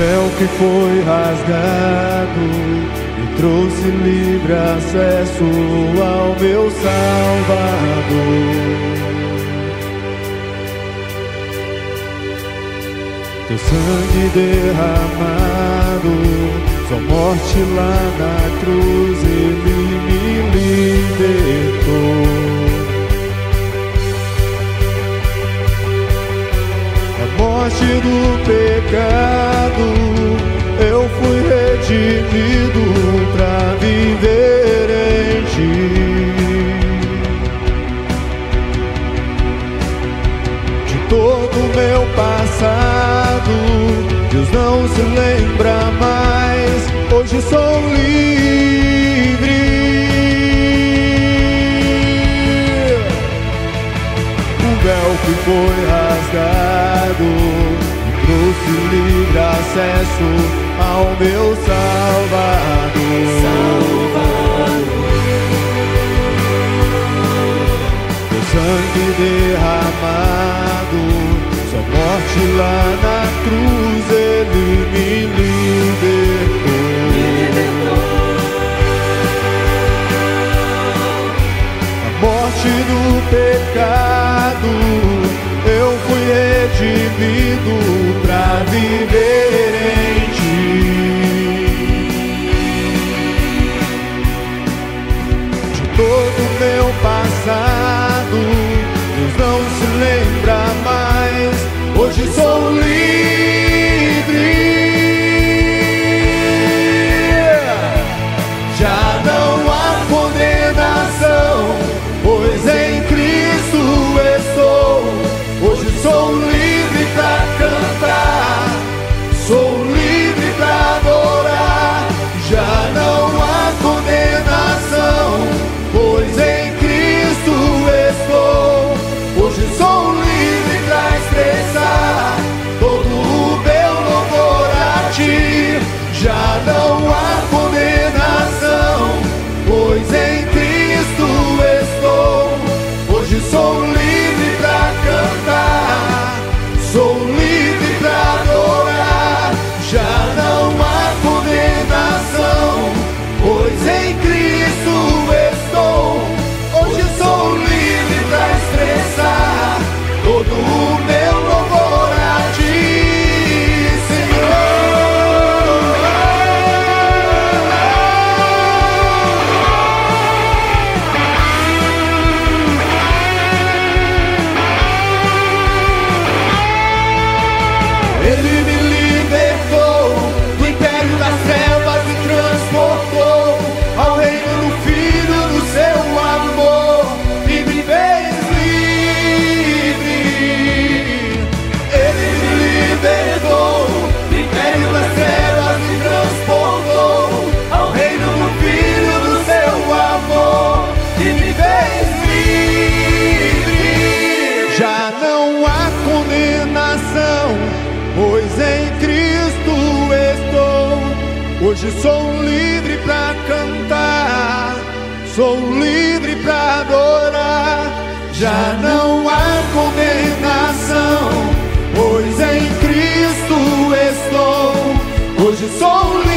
véu que foi rasgado e trouxe livre acesso ao meu Salvador. Teu sangue derramado sua morte lá na cruz, ele me libertou. A morte do pecado. lembra mais. Hoje sou livre. O véu que foi rasgado trouxe livre acesso ao meu Salvador. Salvador. Sangue derramado morte lá na cruz ele me libertou. A morte do pecado eu fui redimido pra viver. Ele Hoje sou livre para cantar, sou livre para adorar. Já não há condenação, pois em Cristo estou. Hoje sou livre.